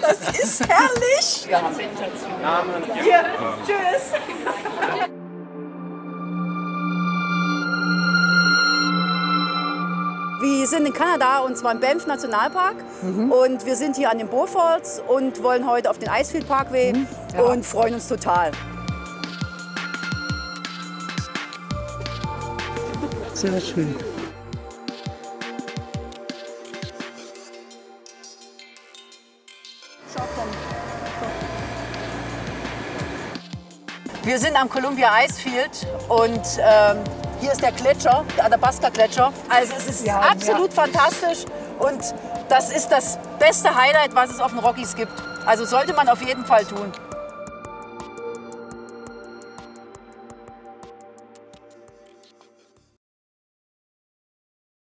Das ist herrlich. Wir haben Namen. Hier, tschüss. Wir sind in Kanada und zwar im Banff Nationalpark und wir sind hier an den Beauforts und wollen heute auf den Icefield Parkway Ja. und freuen uns total. Sehr schön. Wir sind am Columbia Icefield und ähm, hier ist der Gletscher, der Athabasca-Gletscher. Also es ist Ja, absolut fantastisch und das ist das beste Highlight, was es auf den Rockies gibt. Also sollte man auf jeden Fall tun.